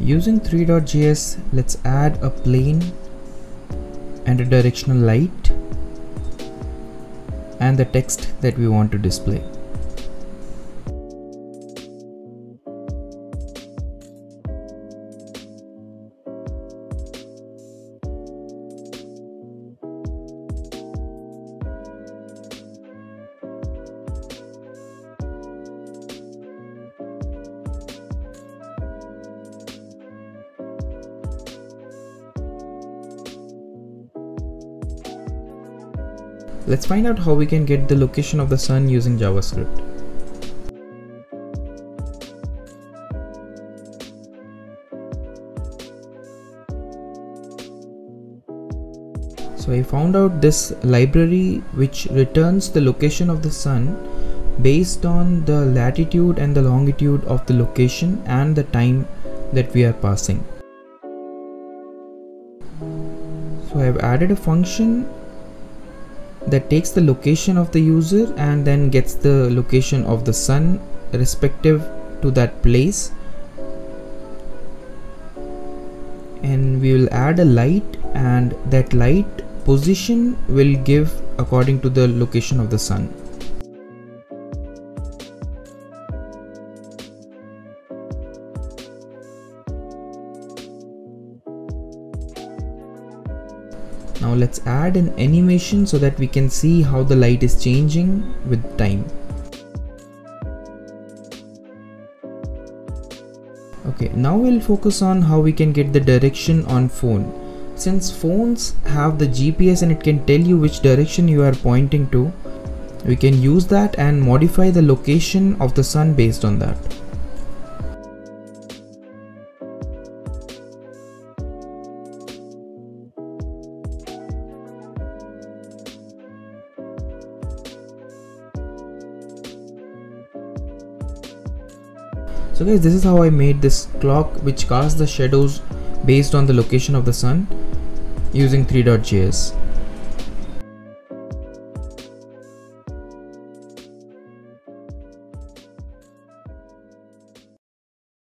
Using Three.js, let's add a plane and a directional light and the text that we want to display. Let's find out how we can get the location of the sun using JavaScript. So I found out this library which returns the location of the sun based on the latitude and the longitude of the location and the time that we are passing. So I've added a function that takes the location of the user and then gets the location of the sun respective to that place. And we will add a light and that light position will give according to the location of the sun Now let's add an animation so that we can see how the light is changing with time. Okay, now we'll focus on how we can get the direction on phone. Since phones have the GPS and it can tell you which direction you are pointing to, we can use that and modify the location of the sun based on that. So guys this is how I made this clock which casts the shadows based on the location of the sun using Three.js.